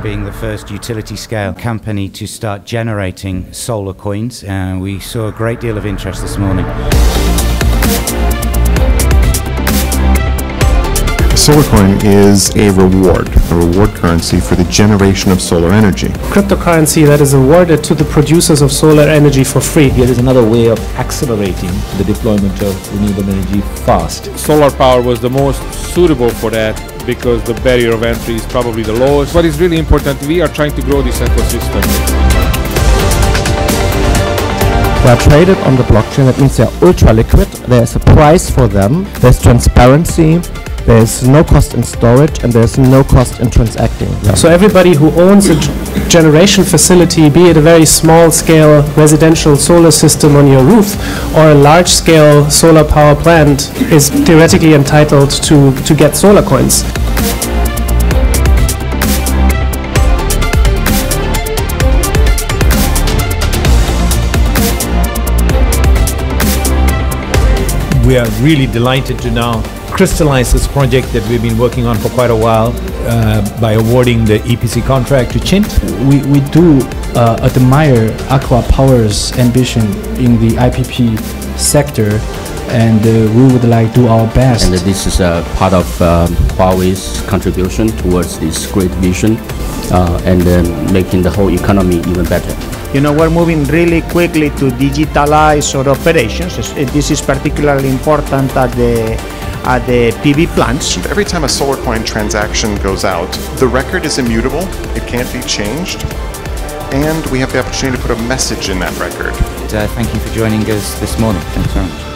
being the first utility scale company to start generating solar coins. Uh, we saw a great deal of interest this morning. SolarCoin is a reward, a reward currency for the generation of solar energy. Cryptocurrency that is awarded to the producers of solar energy for free. Here is another way of accelerating the deployment of renewable energy fast. Solar power was the most suitable for that because the barrier of entry is probably the lowest. What is really important, we are trying to grow this ecosystem. They are traded on the blockchain, that means they're ultra liquid, there's a price for them, there's transparency, there's no cost in storage and there's no cost in transacting. So everybody who owns a generation facility, be it a very small scale residential solar system on your roof or a large scale solar power plant is theoretically entitled to, to get solar coins. We are really delighted to now crystallize this project that we've been working on for quite a while uh, by awarding the EPC contract to Chint. We, we do uh, admire ACWA Power's ambition in the IPP sector and uh, we would like to do our best. And this is a part of um, Huawei's contribution towards this great vision uh, and making the whole economy even better. You know, we're moving really quickly to digitalize our operations. This is particularly important at the at the PV plants. Every time a SolarCoin transaction goes out, the record is immutable, it can't be changed, and we have the opportunity to put a message in that record. Uh, thank you for joining us this morning. Thanks very much.